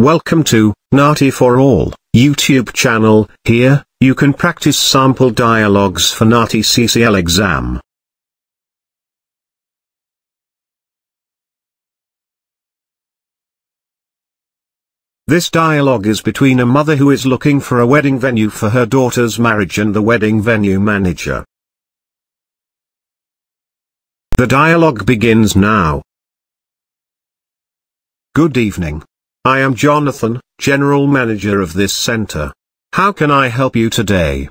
Welcome to NAATI for All YouTube channel. Here, you can practice sample dialogues for NAATI CCL exam. This dialogue is between a mother who is looking for a wedding venue for her daughter's marriage and the wedding venue manager. The dialogue begins now. Good evening. I am Jonathan, General Manager of this center. How can I help you today?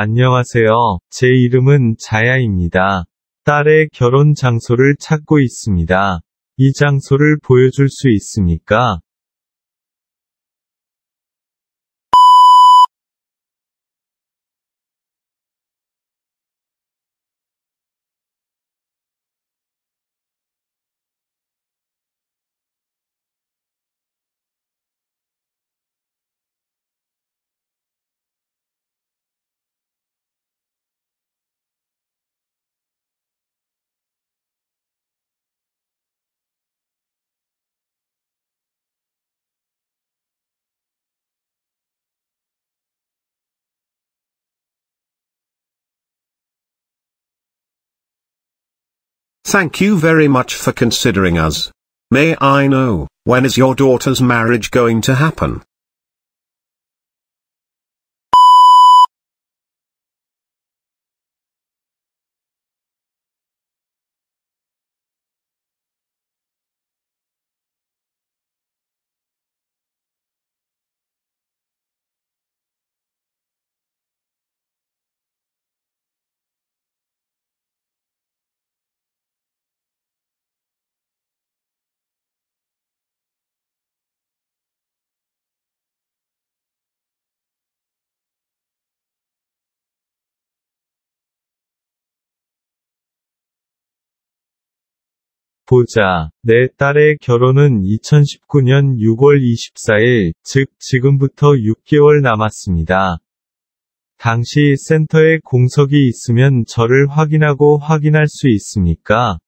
안녕하세요. 제 이름은 자야입니다. 딸의 결혼 장소를 찾고 있습니다. 이 장소를 보여줄 수 있습니까? Thank you very much for considering us. May I know, when is your daughter's marriage going to happen? 보자. 내 딸의 결혼은 2019년 6월 24일, 즉 지금부터 6개월 남았습니다. 당시 센터에 공석이 있으면 저를 확인하고 확인할 수 있습니까?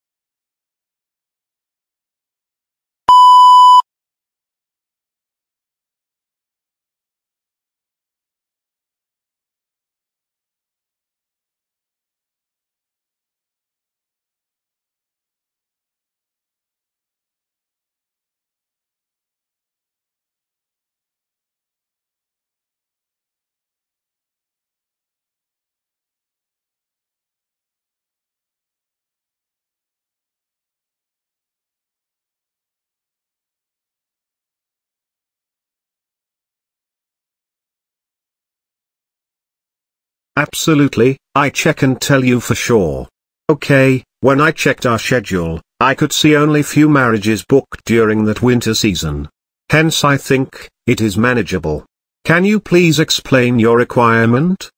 Absolutely, I check and tell you for sure. Okay, when I checked our schedule, I could see only few marriages booked during that winter season. Hence I think, it is manageable. Can you please explain your requirement?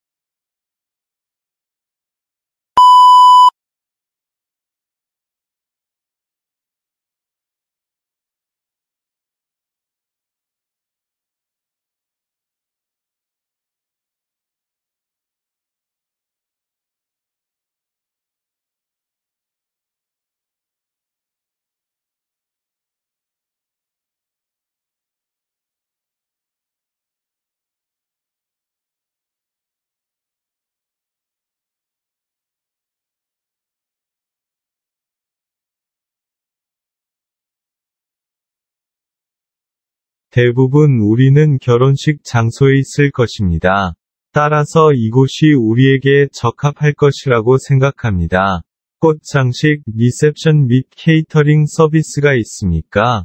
대부분 우리는 결혼식 장소에 있을 것입니다. 따라서 이곳이 우리에게 적합할 것이라고 생각합니다. 꽃 장식, 리셉션 및 케이터링 서비스가 있습니까?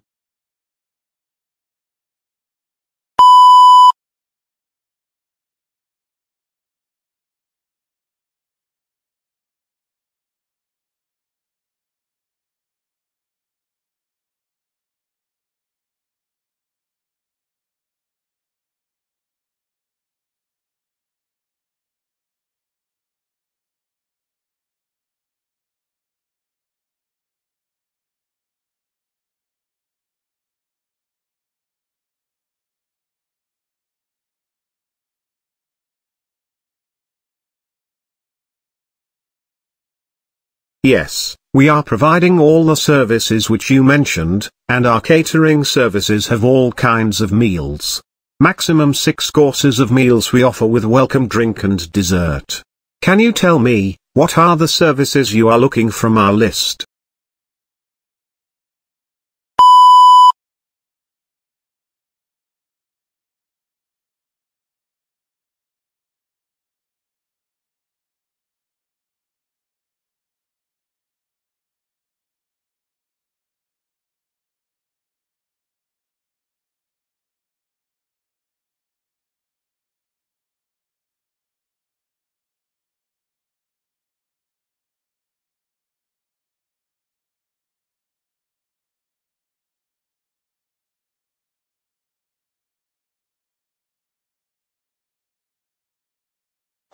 Yes, we are providing all the services which you mentioned, and our catering services have all kinds of meals. Maximum six courses of meals we offer with welcome drink and dessert. Can you tell me, what are the services you are looking from our list?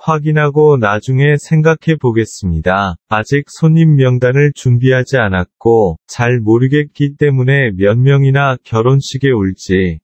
확인하고 나중에 생각해 보겠습니다. 아직 손님 명단을 준비하지 않았고, 잘 모르겠기 때문에 몇 명이나 결혼식에 올지,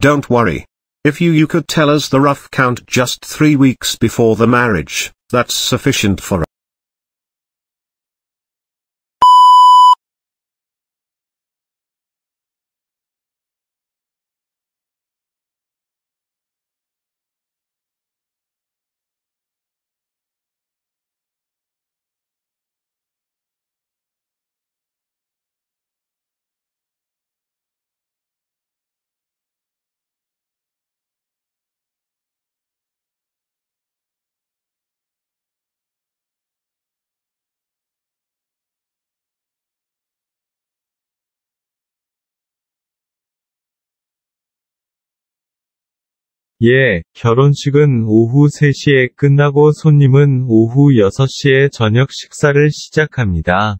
Don't worry. If you you could tell us the rough count just three weeks before the marriage, that's sufficient for 예, 결혼식은 오후 3시에 끝나고 손님은 오후 6시에 저녁 식사를 시작합니다.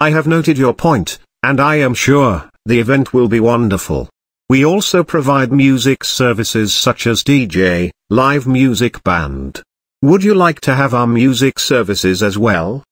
I have noted your point, and I am sure, the event will be wonderful. We also provide music services such as DJ, live music band. Would you like to have our music services as well?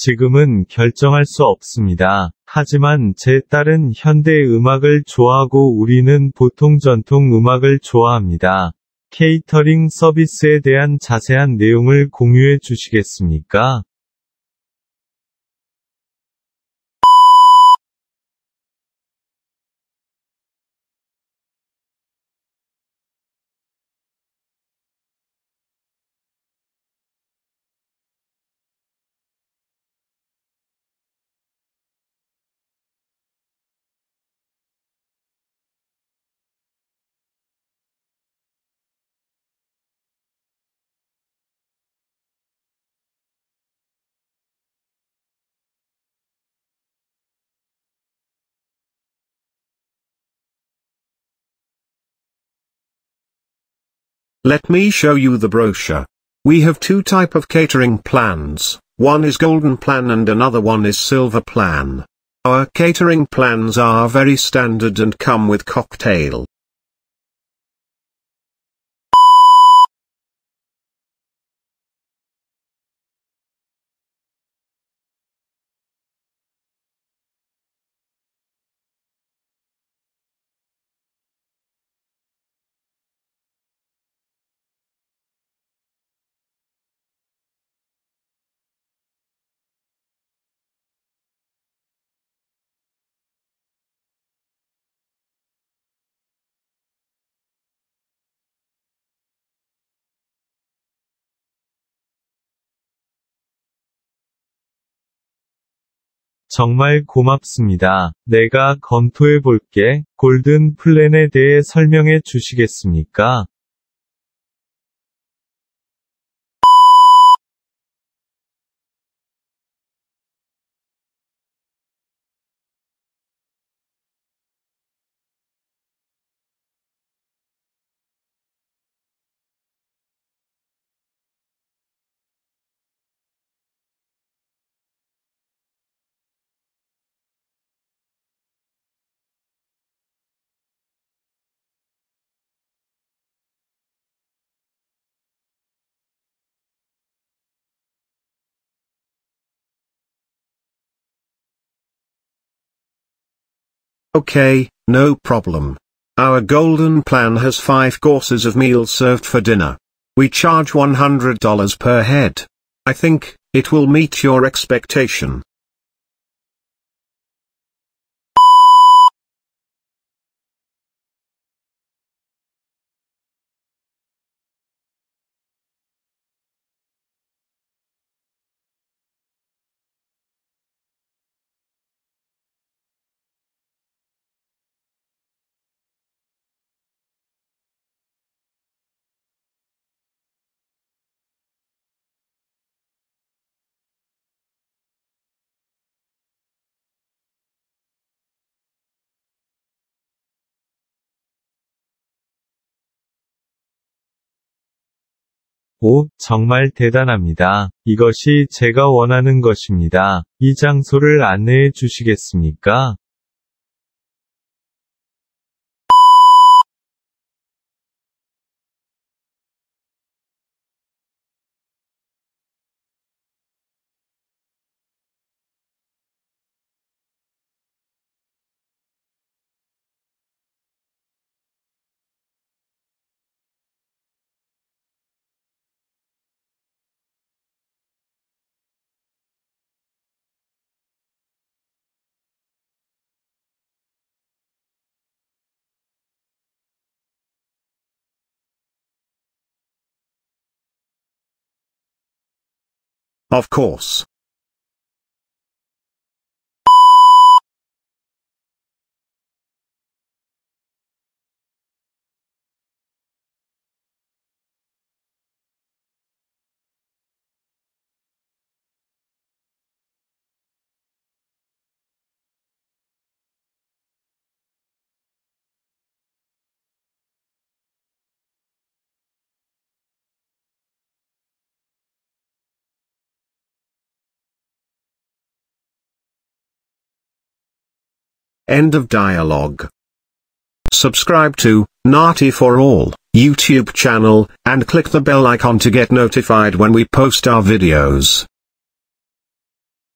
지금은 결정할 수 없습니다. 하지만 제 딸은 현대 음악을 좋아하고 우리는 보통 전통 음악을 좋아합니다. 케이터링 서비스에 대한 자세한 내용을 공유해 주시겠습니까? Let me show you the brochure. We have two type of catering plans, one is golden plan and another one is silver plan. Our catering plans are very standard and come with cocktail. 정말 고맙습니다. 내가 검토해 볼게. 골든 플랜에 대해 설명해 주시겠습니까? Okay, no problem. Our golden plan has five courses of meals served for dinner. We charge $100 per head. I think, it will meet your expectation. 오, 정말 대단합니다. 이것이 제가 원하는 것입니다. 이 장소를 안내해 주시겠습니까? Of course. End of dialogue. Subscribe to NAATI for All YouTube channel and click the bell icon to get notified when we post our videos.